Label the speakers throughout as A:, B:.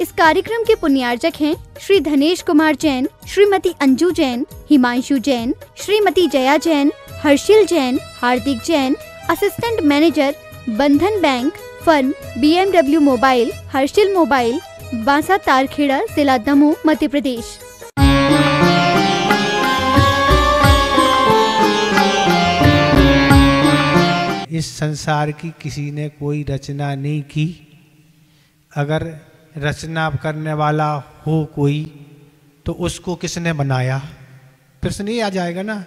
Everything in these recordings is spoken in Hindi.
A: इस कार्यक्रम के पुण्यार्जक हैं Shri Dhanesh Kumar Jain, Shrimati Anju Jain, Himanshu Jain, Shrimati Jaya Jain, Harshil Jain, Hardik Jain, assistant manager, Bandhan bank firm B mobile, Harshil mobile, Bansa Tarkheda, जिला दमोह मध्य प्रदेश।
B: इस संसार की किसी ने कोई रचना नहीं की। अगर रचना करने वाला हो कोई तो उसको किसने बनाया? प्रश्न ये आ जाएगा ना,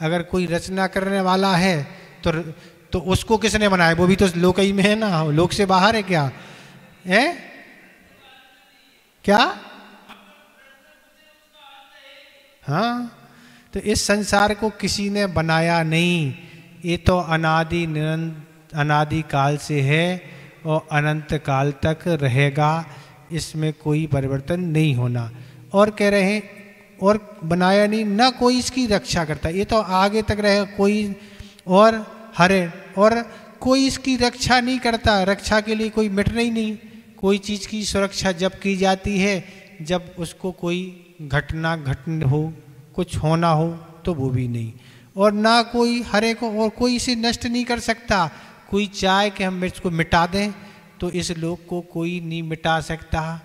B: अगर कोई रचना करने वाला है तो तो उसको किसने बनाया? वो भी तो लोक ही में है ना, लोक से बाहर है क्या? है? क्या? हाँ तो इस संसार को किसी ने बनाया नहीं, ये तो अनादि निरंत, अनादि काल से है, और अनंत काल तक रहेगा। इसमें कोई परिवर्तन नहीं होना। और कह रहे हैं, और बनाया नहीं, ना कोई इसकी रक्षा करता। ये तो आगे तक रहेगा कोई और हरे, और कोई इसकी रक्षा नहीं करता। रक्षा के लिए कोई मिट ही नहीं। कोई चीज़ की सुरक्षा जब की जाती है, जब उसको कोई घटना घटन हो, कुछ होना हो तो वो भी नहीं। और ना कोई हरे को, और कोई इसे नष्ट नहीं कर सकता। कोई चाहे कि हम मिर्च को मिटा दें तो इस लोक को कोई नहीं मिटा सकता,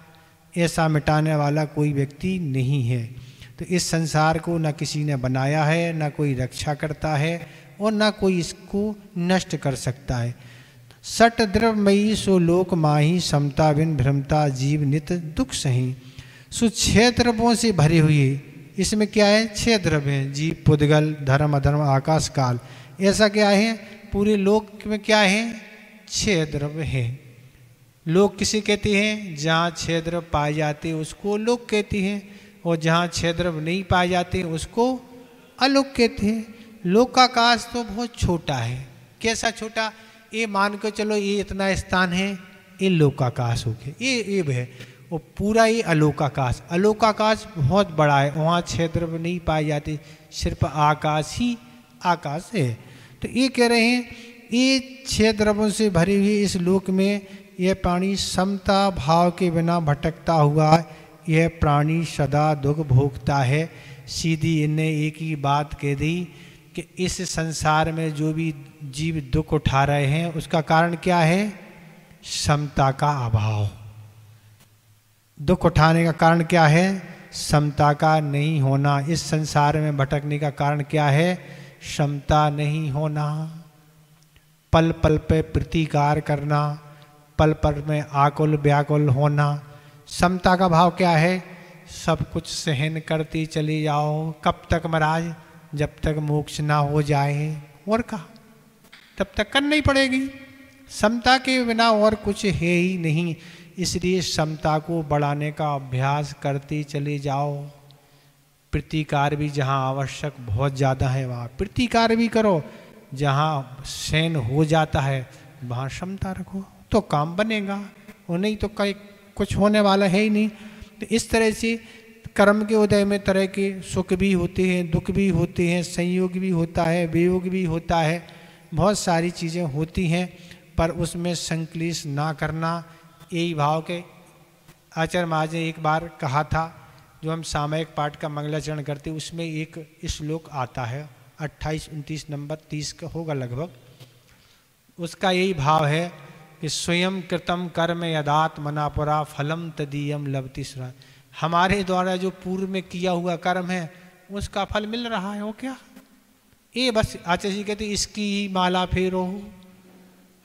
B: ऐसा मिटाने वाला कोई व्यक्ति नहीं है। तो इस संसार को न किसी ने बनाया है, न कोई रक्षा करता है और न कोई इसको नष्ट कर सकता है। सट द्रवमयी सो लोक माही, समता बिन भ्रमता, जीव नित दुख सही। सो छह द्रव्यों से भरे हुए, इसमें क्या है? छह द्रव्य हैं, जीव, पुद्गल, धर्म, अधर्म, आकाश, काल। ऐसा क्या है? पूरे लोक में क्या है? छह द्रव्य है। लोग किसे कहते हैं? जहाँ छह द्रव्य पाए जाते उसको लोक कहते हैं। और जहाँ छह द्रव्य नहीं पाए जाते उसको अलोक कहते हैं। लोक का आकाश तो बहुत छोटा है। कैसा छोटा? ये मान के चलो ये इतना स्थान है, ये लोकाकाश हो गया। ये ये है। वो पूरा ही अलोकाकाश। अलोकाकाश बहुत बड़ा है, वहाँ क्षेत्र में नहीं पाए जाते। सिर्फ़ आकाश ही आकाश है। तो ये कह रहे हैं, ये द्रव्यों से भरी हुई इस लोक में यह प्राणी समता भाव के बिना भटकता हुआ, यह प्राणी सदा दुख भोगता है। सीधी इनने एक ही बात कह दी कि इस संसार में जो भी जीव दुख उठा रहे हैं, उसका कारण क्या है? समता का अभाव। दुख उठाने का कारण क्या है? समता का नहीं होना। इस संसार में भटकने का कारण क्या है? क्षमता नहीं होना। पल पल पे प्रतिकार करना। पल पल में आकुल व्याकुल होना। समता का भाव क्या है? सब कुछ सहन करती चली जाओ। कब तक महाराज? जब तक मोक्ष ना हो जाए। और कहा? तब तक करनी पड़ेगी। समता के बिना और कुछ है ही नहीं। इसलिए क्षमता को बढ़ाने का अभ्यास करती चली जाओ। प्रतिकार भी जहाँ आवश्यक बहुत ज़्यादा है वहाँ। प्रतिकार भी करो। जहाँ सैन हो जाता है, वहाँ क्षमता रखो। तो काम बनेगा, वो नहीं तो कहीं कुछ होने वाला है ही नहीं। तो इस तरह से कर्म के उदय में तरह के सुख भी होते हैं, दुख भी होते हैं, संयोग भी होता है, वियोग भी होता है, बहुत सारी चीज़ें होती हैं, पर उसमें संक्लेश ना करना, यही भाव के आचार्य महाराज ने एक बार कहा था, जो हम सामयिक पाठ का मंगलाचरण करते उसमें एक श्लोक आता है, अट्ठाईस, उनतीस, नंबर तीस का होगा लगभग। उसका यही भाव है कि स्वयं कृतम कर्म यदात मनापुरा फलम तदीयम सुरा। हमारे द्वारा जो पूर्व में किया हुआ कर्म है, उसका फल मिल रहा है वो क्या? ये बस आचार्य जी कहते इसकी ही माला फेरो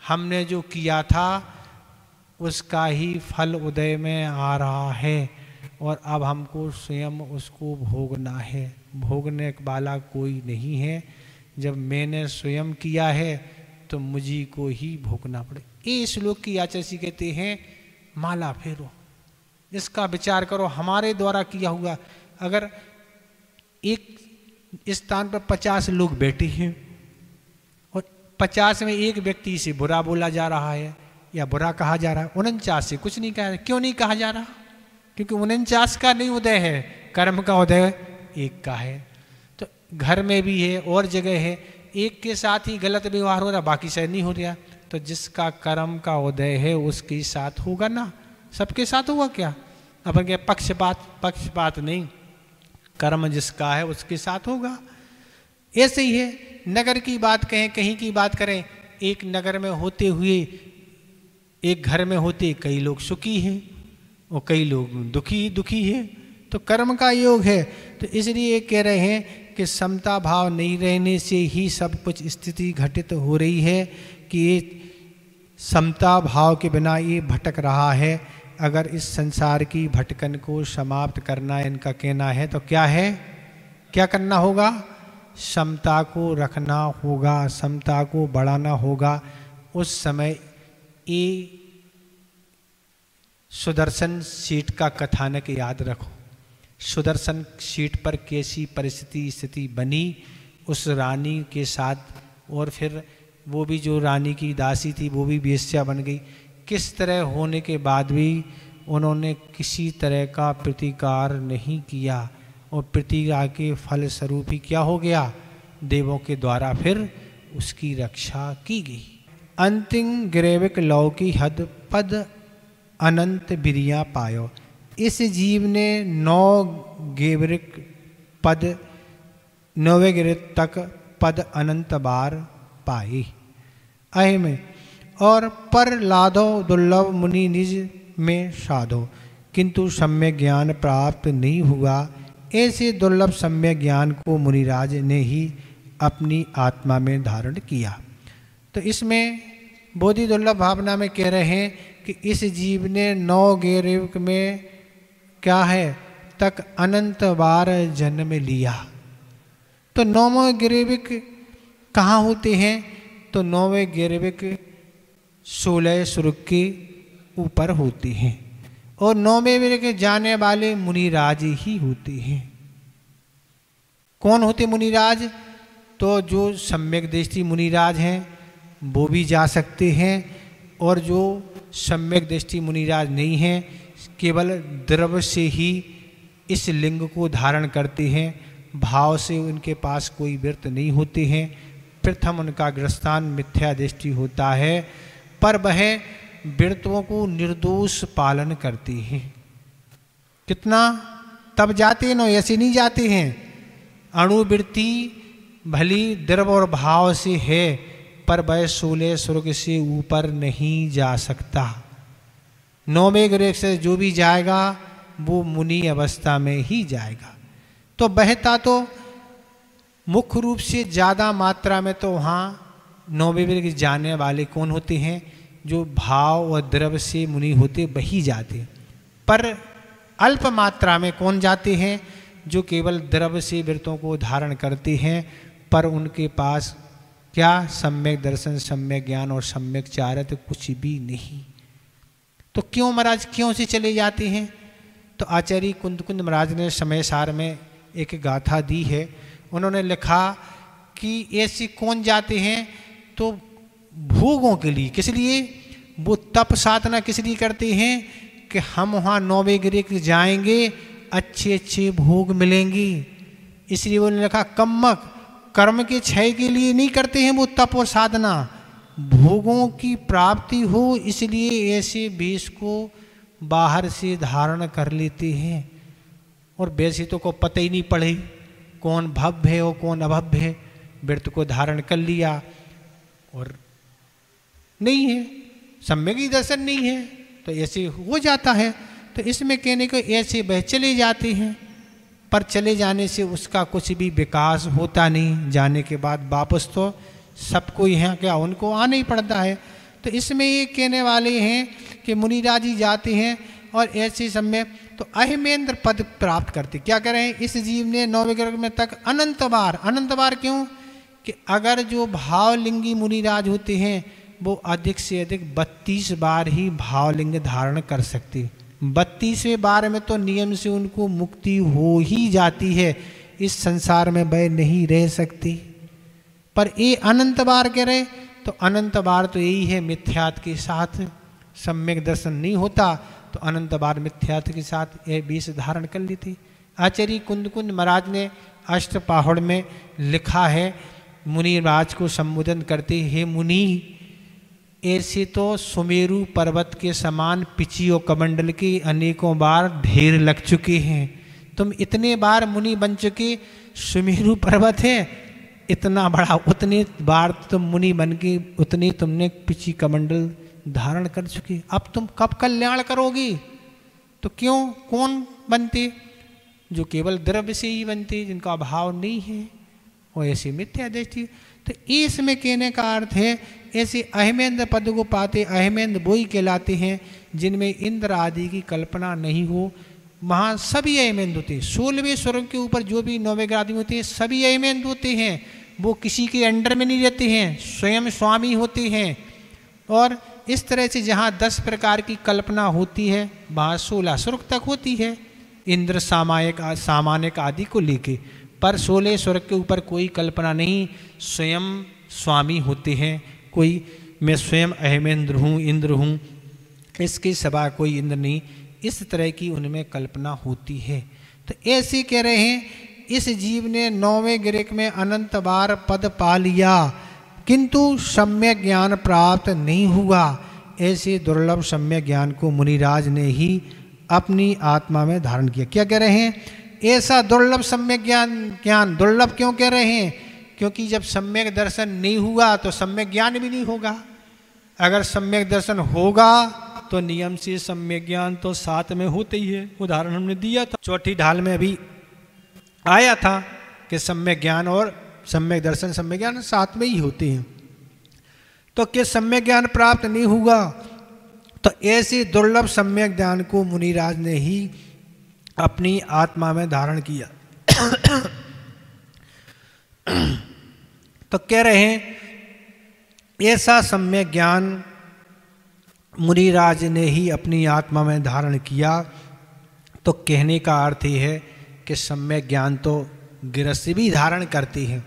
B: हमने जो किया था, उसका ही फल उदय में आ रहा है और अब हमको स्वयं उसको भोगना है। भोगने वाला कोई नहीं है। जब मैंने स्वयं किया है तो मुझी को ही भोगना पड़े। ये श्लोक की आचर्षी कहते हैं, माला फेरो। इसका विचार करो, हमारे द्वारा किया हुआ। अगर एक स्थान पर पचास लोग बैठे हैं और पचास में एक व्यक्ति से बुरा बोला जा रहा है या बुरा कहा जा रहा है, उनचास से कुछ नहीं कहा, क्यों नहीं कहा जा रहा? क्योंकि उनचास का नहीं उदय है, कर्म का उदय एक का है। तो घर में भी है, और जगह है एक के साथ ही गलत व्यवहार हो रहा, बाकी से नहीं हो रहा तो जिसका कर्म का उदय है, उसके साथ होगा ना? सबके साथ होगा क्या? अपन के पक्षपात पक्षपात नहीं। कर्म जिसका है, उसके साथ होगा। ऐसे ही है, नगर की बात कहें, कहीं की बात करें, एक नगर में होते हुए, एक घर में होते कई लोग सुखी हैं, और कई लोग दुखी दुखी हैं तो कर्म का योग है। तो इसलिए कह रहे हैं कि समता भाव नहीं रहने से ही सब कुछ स्थिति घटित हो रही है कि ये समता भाव के बिना ये भटक रहा है। अगर इस संसार की भटकन को समाप्त करना इनका कहना है तो क्या है? क्या करना होगा? समता को रखना होगा, समता को बढ़ाना होगा। उस समय ये सुदर्शन सीट का कथानक याद रखो। सुदर्शन सीट पर कैसी परिस्थिति स्थिति बनी, उस रानी के साथ, और फिर वो भी जो रानी की दासी थी, वो भी बेस्या बन गई। किस तरह होने के बाद भी उन्होंने किसी तरह का प्रतिकार नहीं किया, और प्रतिज्ञा के फल स्वरूप ही क्या हो गया? देवों के द्वारा फिर उसकी रक्षा की गई। अंतिम ग्रेविक लौ की हद पद अनंत बिरिया पायो। इस जीव ने नौ गेवरिक पद नौवे गिरित तक पद अनंत बार पाई अहिम और पर लाधो दुर्लभ मुनि निज में साधो, किंतु सम्य ज्ञान प्राप्त नहीं हुआ। ऐसे दुर्लभ सम्य ज्ञान को मुनिराज ने ही अपनी आत्मा में धारण किया। तो इसमें बोधि दुर्लभ भावना में कह रहे हैं कि इस जीव ने नौ गेरिक में क्या है? तक अनंत बार जन्म लिया। तो नौवें गिरेविक कहाँ होते हैं? तो नौवें गिरेविक सोलह सुर्ख के ऊपर होते हैं और नौवें के जाने वाले मुनिराज ही होते हैं। कौन होते मुनिराज? तो जो सम्यक दृष्टि मुनिराज हैं, वो भी जा सकते हैं और जो सम्यक दृष्टि मुनिराज नहीं हैं केवल द्रव से ही इस लिंग को धारण करते हैं, भाव से उनके पास कोई व्रत नहीं होते हैं। प्रथम उनका ग्रस्तान मिथ्या दृष्टि होता है, पर वह व्रतों को निर्दोष पालन करती हैं। कितना? तब जाते हैं ना, ऐसे नहीं जाते हैं। अणुवृत्ति भली द्रव और भाव से है, पर वह सोलह स्वर्ग से ऊपर नहीं जा सकता। नौवे ग्रेक से जो भी जाएगा, वो मुनि अवस्था में ही जाएगा। तो बहता तो मुख्य रूप से ज़्यादा मात्रा में तो वहाँ नौवे ग्रेक जाने वाले कौन होते हैं? जो भाव और द्रव से मुनि होते, वही जाते। पर अल्प मात्रा में कौन जाते हैं? जो केवल द्रव से व्रतों को धारण करते हैं, पर उनके पास क्या सम्यक दर्शन, सम्यक ज्ञान और सम्यक चारत कुछ भी नहीं। तो क्यों महाराज, क्यों से चले जाते हैं? तो आचार्य कुंद कुंद महाराज ने समय सार में एक गाथा दी है। उन्होंने लिखा कि ऐसे कौन जाते हैं? तो भोगों के लिए। किस लिए? वो तप साधना किस लिए करते हैं? कि हम वहाँ नौवे गिरे जाएँगे, अच्छे अच्छे भोग मिलेंगे। इसलिए उन्होंने लिखा, कम्मक, कर्म के क्षय के लिए नहीं करते हैं वो तप और साधना। भोगों की प्राप्ति हो, इसलिए ऐसे वेश को बाहर से धारण कर लेते हैं। और वैसे तो को पता ही नहीं पड़े, कौन भव्य है और कौन अभव्य है। व्रत को धारण कर लिया और नहीं है, सम्यक दर्शन नहीं है तो ऐसे हो जाता है। तो इसमें कहने को ऐसे वह चले जाते हैं, पर चले जाने से उसका कुछ भी विकास होता नहीं। जाने के बाद वापस तो सबको यहाँ क्या, उनको आना ही पड़ता है। तो इसमें ये कहने वाले हैं कि मुनिराज जी जाते हैं और ऐसे समय तो अहमेंद्र पद प्राप्त करते। क्या कह रहे हैं इस जीव ने नौवे में तक अनंत बार अनंत बार क्यों? कि अगर जो भावलिंगी मुनिराज होते हैं, वो अधिक से अधिक बत्तीस बार ही भावलिंग धारण कर सकते। बत्तीसवें बार में तो नियम से उनको मुक्ति हो ही जाती है। इस संसार में वह नहीं रह सकती। पर ये अनंत बार कह रहे तो अनंत बार तो यही है मिथ्यात के साथ। सम्यक दर्शन नहीं होता तो अनंत बार मिथ्यात के साथ यह बीस धारण कर ली थी आचार्य कुंद कुंद महाराज ने अष्ट पहाड़ में लिखा है, मुनि राज को संबोधन करते, हे मुनि, ऐसे तो सुमेरु पर्वत के समान पिचियो कमंडल की अनेकों बार ढेर लग चुके हैं। तुम इतने बार मुनि बन चुके, सुमेरु पर्वत है इतना बड़ा, उतनी बार तुम मुनि बन के उतनी तुमने पिची कमंडल धारण कर चुके। अब तुम कब कल्याण करोगे? तो क्यों? कौन बनते? जो केवल द्रव्य से ही बनते, जिनका अभाव नहीं है, वो ऐसी मिथ्या दृष्टि। तो इसमें कहने का अर्थ है, ऐसे अहमेंद्र पद को पाते अहमेंद्र बोई कहलाते हैं, जिनमें इंद्र आदि की कल्पना नहीं हो। वहाँ सभी अहमेंद्र होते हैं। सोलहवें स्वर्ग के ऊपर जो भी नौवे आदि होते हैं, सभी अहमेंद्र होते हैं। वो किसी के अंडर में नहीं रहते हैं, स्वयं स्वामी होते हैं। और इस तरह से जहाँ दस प्रकार की कल्पना होती है, वहाँ सोलह स्वर्ग तक होती है, इंद्र सामायिक सामान्य आदि को लेके। पर सोलह स्वर्ग के ऊपर कोई कल्पना नहीं, स्वयं स्वामी होते हैं। कोई, मैं स्वयं अहमेंद्र हूँ, इंद्र हूँ, इसके सभा कोई इंद्र नहीं, इस तरह की उनमें कल्पना होती है। तो ऐसे कह रहे हैं इस जीव ने नौवें ग्रेक में अनंत बार पद पा लिया, किंतु सम्यक ज्ञान प्राप्त नहीं हुआ। ऐसे दुर्लभ सम्यक ज्ञान को मुनिराज ने ही अपनी आत्मा में धारण किया। क्या कह रहे हैं? ऐसा दुर्लभ सम्यक ज्ञान ज्ञान दुर्लभ क्यों कह रहे हैं? क्योंकि जब सम्यक दर्शन नहीं हुआ तो सम्यक ज्ञान भी नहीं होगा। अगर सम्यक दर्शन होगा तो नियम से सम्यक ज्ञान तो साथ में होते ही है। उदाहरण हमने दिया था। चौथी ढाल में अभी आया था कि सम्यक ज्ञान और सम्यक दर्शन, सम्यक ज्ञान साथ में ही होते हैं। तो कि सम्यक ज्ञान प्राप्त नहीं हुआ तो ऐसे दुर्लभ सम्यक ज्ञान को मुनिराज ने ही अपनी आत्मा में धारण किया। तो कह रहे हैं, ऐसा सम्यक ज्ञान मुनिराज ने ही अपनी आत्मा में धारण किया तो कहने का अर्थ ये है कि सम्यक ज्ञान तो गिरस्ती भी धारण करती है।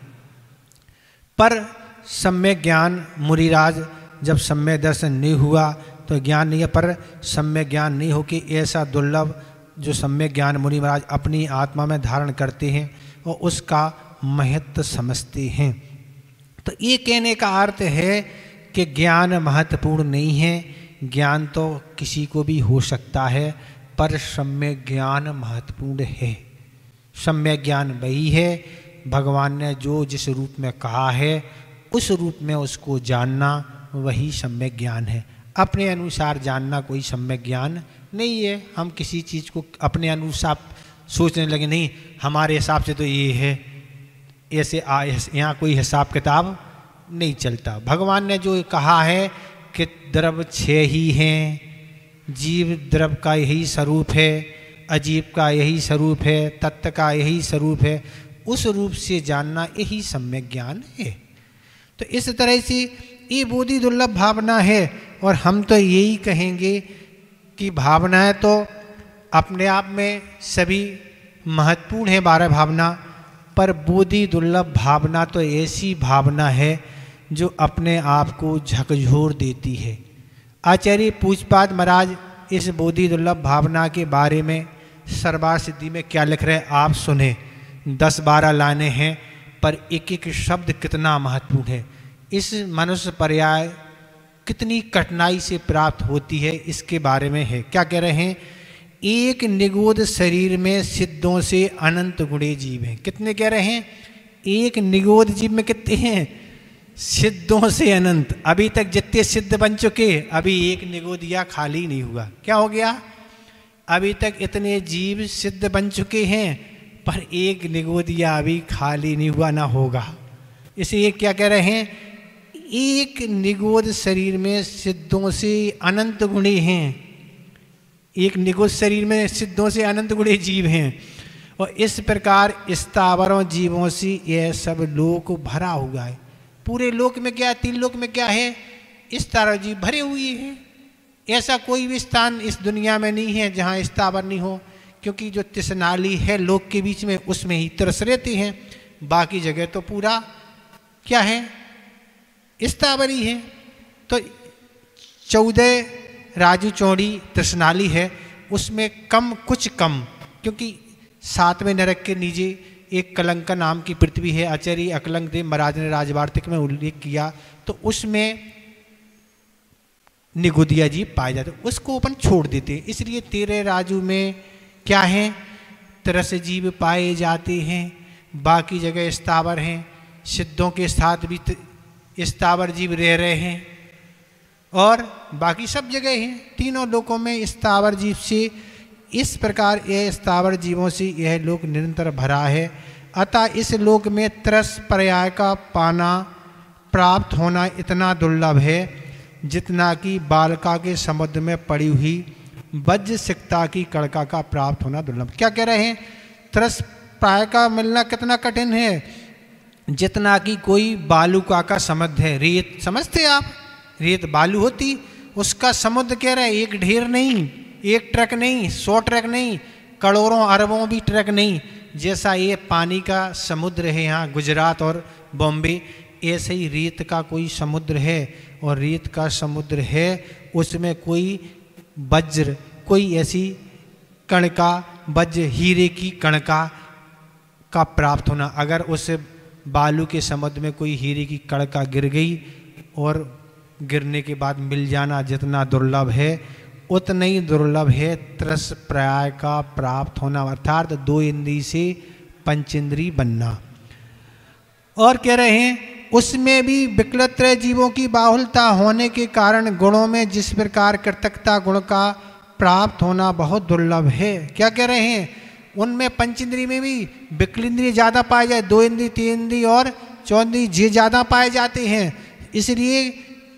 B: पर सम्यक ज्ञान मुनिराज जब सम्य दर्शन नहीं हुआ तो ज्ञान नहीं है, पर सम्यक ज्ञान नहीं हो कि ऐसा दुर्लभ जो सम्यक ज्ञान मुनि महाराज अपनी आत्मा में धारण करते हैं और उसका महत्व समझते हैं। तो ये कहने का अर्थ है कि ज्ञान महत्वपूर्ण नहीं है, ज्ञान तो किसी को भी हो सकता है, पर सम्यक ज्ञान महत्वपूर्ण है। सम्यक ज्ञान वही है। भगवान ने जो जिस रूप में कहा है, उस रूप में उसको जानना वही सम्यक ज्ञान है। अपने अनुसार जानना कोई सम्यक ज्ञान नहीं है। हम किसी चीज़ को अपने अनुसार सोचने लगे, नहीं, हमारे हिसाब से तो ये है। ऐसे यहाँ कोई हिसाब किताब नहीं चलता। भगवान ने जो कहा है कि द्रव छः ही हैं, जीव द्रव का यही स्वरूप है। अजीब का यही स्वरूप है तत्व का यही स्वरूप है, उस रूप से जानना यही सम्यक ज्ञान है। तो इस तरह से ये बोधि दुर्लभ भावना है और हम तो यही कहेंगे कि भावनाएँ तो अपने आप में सभी महत्वपूर्ण है बारह भावना, पर बोधि दुर्लभ भावना तो ऐसी भावना है जो अपने आप को झकझोर देती है। आचार्य पूछपात महाराज इस बोधि दुर्लभ भावना के बारे में सरबार सिद्धि में क्या लिख रहे हैं? आप सुने। दस बारह लाने हैं, पर एक एक शब्द कितना महत्वपूर्ण है। इस मनुष्य पर्याय कितनी कठिनाई से प्राप्त होती है, इसके बारे में है। क्या कह रहे हैं? एक निगोद शरीर में सिद्धों से अनंत गुणे जीव हैं। कितने कह रहे हैं? एक निगोद जीव में कितने हैं? सिद्धों से अनंत। अभी तक जितने सिद्ध बन चुके, अभी एक निगोदिया खाली नहीं हुआ। क्या हो गया? अभी तक इतने जीव सिद्ध बन चुके हैं, पर एक निगोदिया अभी खाली नहीं हुआ ना होगा। इसे क्या कह रहे हैं? एक निगोद शरीर में सिद्धों से अनंत गुणे हैं। एक निगोद शरीर में सिद्धों से अनंत गुणे जीव हैं। और इस प्रकार स्थावरों जीवों से यह सब लोक भरा हुआ है। पूरे लोक में क्या, तीन लोक में क्या है? तरह जीव भरे हुए हैं। ऐसा कोई भी स्थान इस दुनिया में नहीं है जहाँ स्थावर नहीं हो, क्योंकि जो तिसनाली है लोक के बीच में, उसमें ही तरस रहती हैं। बाकी जगह तो पूरा क्या है? स्थावरी है तो चौदह राजू चौड़ी तृष्णाली है, उसमें कम कुछ कम, क्योंकि सातवें नरक के नीचे एक कलंका नाम की पृथ्वी है। आचार्य अकलंक देव महाराज ने राजवार्तिक में उल्लेख किया। तो उसमें निगुदिया जीव पाए जाते उसको अपन छोड़ देते हैं। इसलिए तेरे राजू में क्या है? तरस जीव पाए जाते हैं। बाकी जगह स्थावर हैं। सिद्धों के साथ भी स्थावर जीव रह रहे हैं। और बाकी सब जगह हैं। तीनों लोकों में स्थावर जीव से, इस प्रकार यह स्थावर जीवों से यह लोक निरंतर भरा है। अतः इस लोक में त्रस पर्याय का पाना प्राप्त होना इतना दुर्लभ है। जितना कि बालका के समुद्र में पड़ी हुई वज्र सिकता की कड़का का प्राप्त होना दुर्लभ। क्या कह रहे हैं? त्रस प्राय का मिलना कितना कठिन है? जितना कि कोई बालुका का समुद्र है। रेत, समझते आप? रेत बालू होती, उसका समुद्र कह रहे एक ढेर नहीं, एक ट्रक नहीं, सौ ट्रक नहीं, करोड़ों अरबों भी ट्रक नहीं। जैसा ये पानी का समुद्र है यहाँ, गुजरात और बॉम्बे, ऐसे ही रेत का कोई समुद्र है। और रेत का समुद्र है, उसमें कोई वज्र, कोई ऐसी कणका, वज्र, हीरे की कणका का प्राप्त होना। अगर उस बालू के समुद्र में कोई हीरे की कणका गिर गई और गिरने के बाद मिल जाना जितना दुर्लभ है, उतना ही दुर्लभ है त्रस प्राय का प्राप्त होना, अर्थात दो इंद्री से पंचेंद्री बनना। और कह रहे हैं उसमें भी विकलत जीवों की बाहुलता होने के कारण गुणों में जिस प्रकार कृतकता गुण का प्राप्त होना बहुत दुर्लभ है। क्या कह रहे हैं? उनमें पंचेंद्री में भी विकल इंद्रिय ज़्यादा पाए जाए, दो इंद्री तीन इंद्री और चौंद्री जे ज़्यादा पाए जाते हैं। इसलिए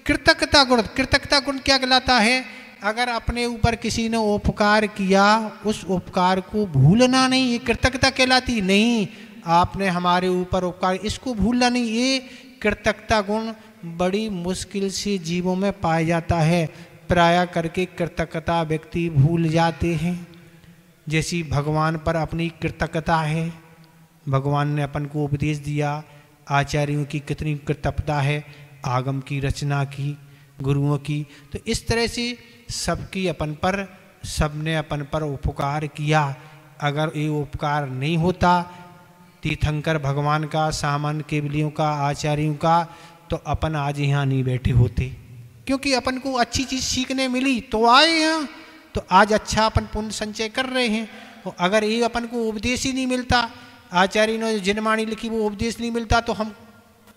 B: कृतकता गुण कृतकता गुण क्या कहलाता है? अगर अपने ऊपर किसी ने उपकार किया, उस उपकार को भूलना नहीं, ये कृतकता कहलाती नहीं। आपने हमारे ऊपर उपकार, इसको भूलना नहीं, ये कृतकता गुण बड़ी मुश्किल से जीवों में पाया जाता है। प्राय करके कृतज्ञता व्यक्ति भूल जाते हैं। जैसी भगवान पर अपनी कृतज्ञता है, भगवान ने अपन को उपदेश दिया, आचार्यों की कितनी कृतज्ञता है, आगम की रचना की, गुरुओं की तो इस तरह से सबकी अपन पर, सबने अपन पर उपकार किया। अगर ये उपकार नहीं होता तीर्थंकर भगवान का सामान केवलियों का, आचार्यों का तो अपन आज यहाँ नहीं बैठे होते। क्योंकि अपन को अच्छी चीज़ सीखने मिली तो आए यहाँ तो आज अच्छा अपन पुण्य संचय कर रहे हैं। तो अगर ये अपन को उपदेश ही नहीं मिलता, आचार्य ने जिनवाणी लिखी वो उपदेश नहीं मिलता तो हम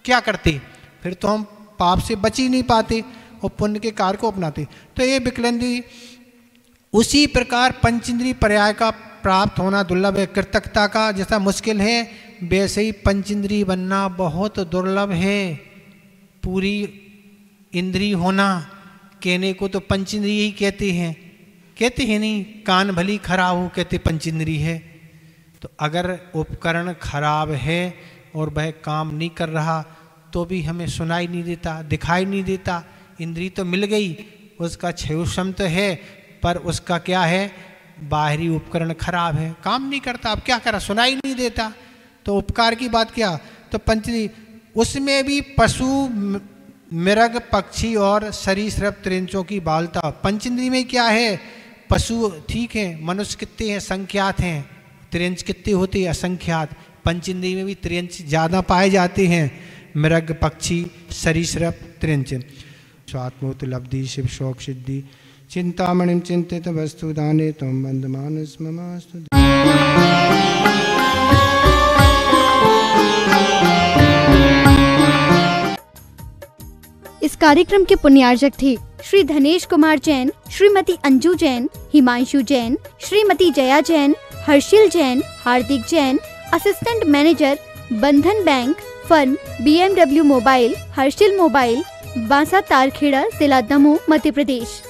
B: क्या करते? फिर तो हम पाप से बच ही नहीं पाते और पुण्य के कार्य को अपनाते। तो ये विकलंदी उसी प्रकार पंचेंद्री पर्याय का प्राप्त होना दुर्लभ है। कृतकता का जैसा मुश्किल है, वैसे ही पंचेंद्री बनना बहुत दुर्लभ है। पूरी इंद्री होना कहने को तो पंचेंद्री ही कहते हैं। कहते हैं नहीं, कान भली खराब हो कहते पंचेंद्री है। तो अगर उपकरण खराब है और वह काम नहीं कर रहा तो भी हमें सुनाई नहीं देता, दिखाई नहीं देता। इंद्री तो मिल गई, उसका क्षम तो है पर उसका क्या है? बाहरी उपकरण खराब है। काम नहीं करता, अब क्या करा? सुनाई नहीं देता। तो उपकार की बात क्या? तो पंचनी, उसमें भी पशु, मृग, पक्षी और सरीसृप त्रिंचों की बालता। पंचेंद्री में क्या है? पशु ठीक है, मनुष्य कितने हैं? संख्यात हैं। त्रिंच कितने होते हैं? असंख्यात। पंचेंद्री में भी त्रिंच ज़्यादा पाए जाते हैं। मृग, पक्षी, सरीसृप, त्रिंच। स्वात्मोत लब्धि शिव शोक सिद्धि। चिंतामणि चिंतित वस्तु दाने तुम बंदमानस ममास्तु
A: इस कार्यक्रम के पुण्यार्जक थे Shri Dhanesh Kumar Jain, Shrimati Anju Jain, Himanshu Jain, Shrimati Jaya Jain, Harshil Jain, Hardik Jain, assistant manager, Bandhan bank, firm, BMW mobile, Harshil mobile, Bansa Tarkheda, जिला दमोह, मध्य प्रदेश।